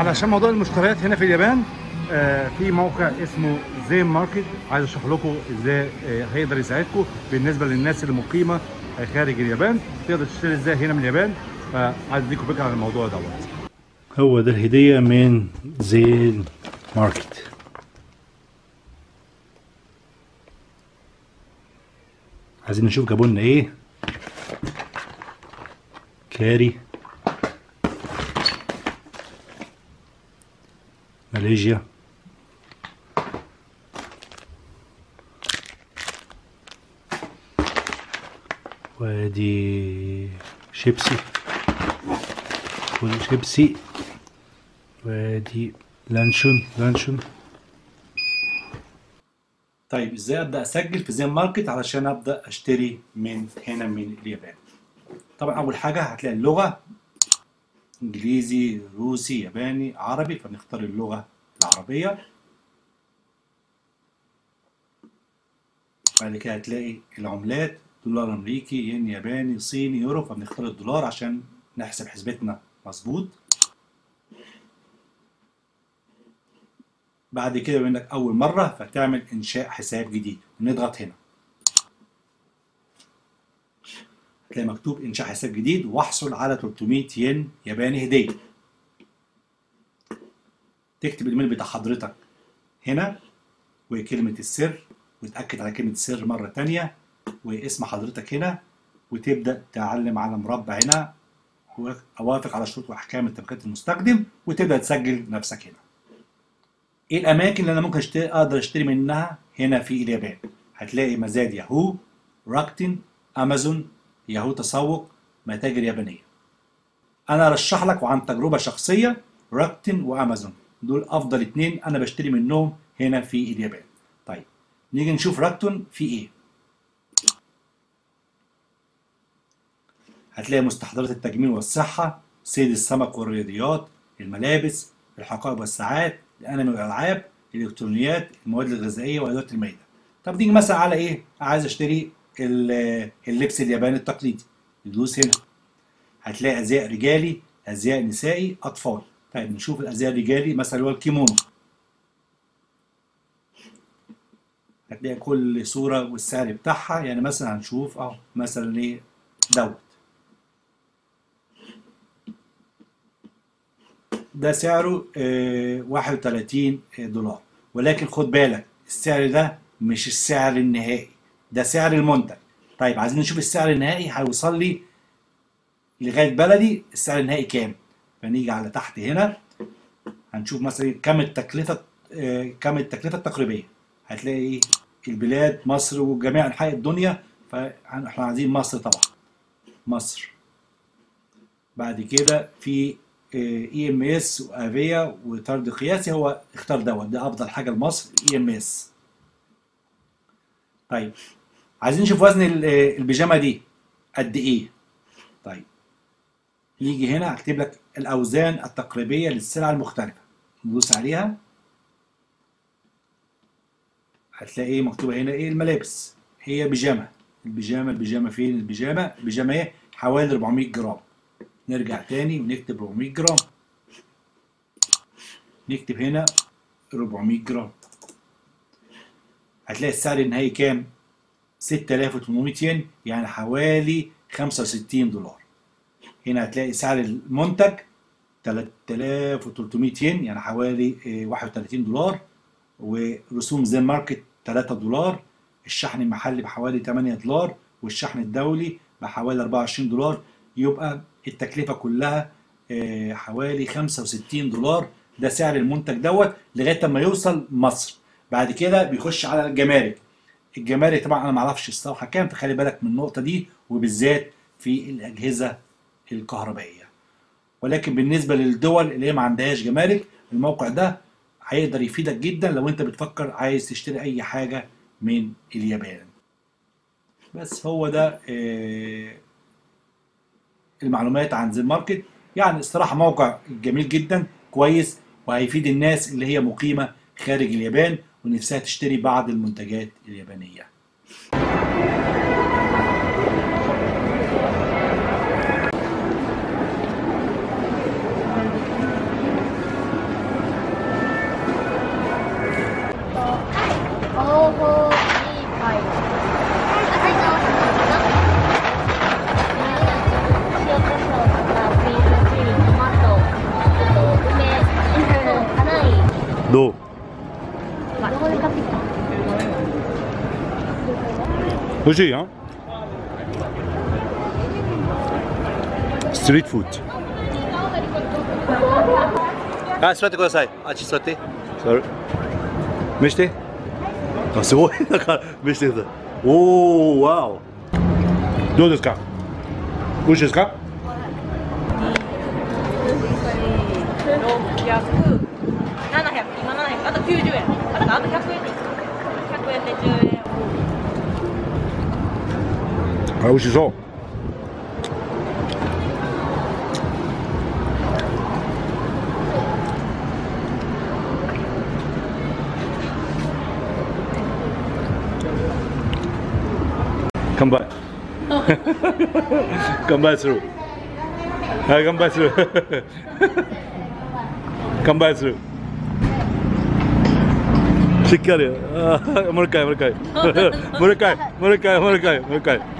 علشان موضوع المشتريات هنا في اليابان آه، في موقع اسمه ZenMarket. عايز اشرح لكم إزاي آه، هيقدر يساعدكم بالنسبة للناس اللي مقيمه آه، خارج اليابان. تقدر تشتري إزاي هنا من اليابان؟ فعايز اديكم فكرة عن الموضوع دوت. هو ده الهدية من ZenMarket. عايزين نشوف جابوا لنا إيه. كاري. ماليزيا وادي شيبسي شيبسي وادي لانشون لانشون طيب إزاي ابدا أسجل في ZenMarket علشان أبدأ أشتري من هنا من اليابان. طبعا أول حاجة هتلاقي اللغة انجليزي روسي ياباني عربي فنختار اللغة العربية. بعد كده هتلاقي العملات دولار أمريكي ين ياباني صيني يورو فبنختار الدولار عشان نحسب حسبتنا مظبوط. بعد كده بما إنك أول مرة فتعمل إنشاء حساب جديد. ونضغط هنا. هتلاقي مكتوب إنشاء حساب جديد واحصل على 300 ين ياباني هدية. تكتب الإيميل بتاع حضرتك هنا وكلمة السر وتأكد على كلمة السر مرة تانية واسم حضرتك هنا وتبدأ تعلم على مربع هنا. أوافق على شروط وأحكام اتفاقيه المستخدم وتبدأ تسجل نفسك هنا. إيه الأماكن اللي أنا ممكن اشتري أقدر أشتري منها؟ هنا في اليابان. هتلاقي مزاد ياهو راكتن أمازون ياهو تسوق متاجر يابانية. أنا أرشح لك وعن تجربة شخصية راكتن وأمازون. دول أفضل اتنين أنا بشتري منهم هنا في اليابان. طيب نيجي نشوف راكتون في إيه. هتلاقي مستحضرات التجميل والصحة صيد السمك والرياضيات الملابس الحقائب والساعات الأنمي والألعاب الإلكترونيات المواد الغذائية وأدوات المائدة طب نيجي مثلا على إيه؟ عايز أشتري اللبس الياباني التقليدي ندوس هنا. هتلاقي أزياء رجالي أزياء نسائي أطفال. طيب نشوف الأزياء الرجالي مثلا هو الكيمونو. هتلاقي كل صورة والسعر بتاعها. يعني مثلا هنشوف أهو مثلا إيه دوت. ده سعره آه، 31 دولار. ولكن خد بالك السعر ده مش السعر النهائي. ده سعر المنتج. طيب عايزين نشوف السعر النهائي هيوصل لي لغاية بلدي السعر النهائي كام؟ فنيجي على تحت هنا هنشوف مثلا كم التكلفة آه، كم التكلفة التقريبية. هتلاقي البلاد مصر وجميع أنحاء الدنيا فإحنا عايزين مصر طبعا. مصر. بعد كده في EMS و Avia وطرد قياسي هو اختار دوت ده أفضل حاجة لمصر EMS طيب عايزين نشوف وزن ال- البيجامة دي قد إيه. طيب. يجي هنا أكتب لك الأوزان التقريبية للسلع المختلفة. ندوس عليها. هتلاقي إيه مكتوبة هنا إيه؟ الملابس. هي بيجامة. البيجامة البيجامة فين؟ البيجامة البيجامة إيه؟ حوالي 400 جرام. نرجع تاني ونكتب 400 جرام. نكتب هنا 400 جرام. هتلاقي السعر النهائي كام؟ 6800 ين يعني حوالي 65 دولار. هنا هتلاقي سعر المنتج 3300 ين يعني حوالي آه، 31 دولار ورسوم زين ماركت 3 دولار الشحن المحلي بحوالي 8 دولار والشحن الدولي بحوالي 24 دولار. يبقى التكلفة كلها آه، حوالي 65 دولار. ده سعر المنتج دوت لغاية ما يوصل مصر. بعد كده بيخش على الجمارك. الجمارك طبعا أنا ما أعرفش الصراحة كام فخلي بالك من النقطة دي وبالذات في الأجهزة الكهربائية. ولكن بالنسبة للدول اللي هي ما عندهاش جمارك الموقع ده هيقدر يفيدك جدا لو أنت بتفكر عايز تشتري أي حاجة من اليابان. بس هو ده آه، المعلومات عن زين ماركت. يعني الصراحة موقع جميل جدا كويس وهيفيد الناس اللي هي مقيمة خارج اليابان. ونفسها تشتري بعض المنتجات اليابانية. 美味しいやん。ストリートフードあ座ってください。あっち座って。座る。見して。あすごい。なんか見してください。おおわお。どうですか？美味しいですか？600、700、今700、あと90円。あとあと100円でいい。100円で10円。あ美味しそう。乾杯。乾杯する。はい乾杯する。乾杯する。しっかり。あーもう一回もう一回。もう一回もう一回もう一回もう一回。